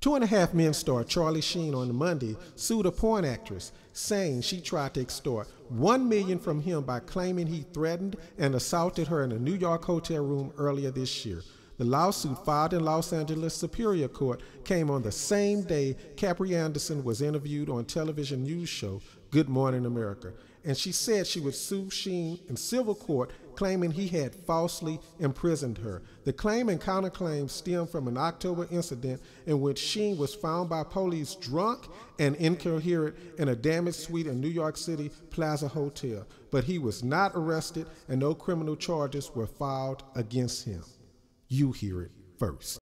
Two and a Half Men star Charlie Sheen on Monday sued a porn actress, saying she tried to extort one million from him by claiming he threatened and assaulted her in a New York hotel room earlier this year. The lawsuit filed in Los Angeles Superior Court came on the same day Capri Anderson was interviewed on television news show Good Morning America, and she said she would sue Sheen in civil court claiming he had falsely imprisoned her. The claim and counterclaim stem from an October incident in which Sheen was found by police drunk and incoherent in a damaged suite in New York City Plaza Hotel, but he was not arrested and no criminal charges were filed against him. You hear it first.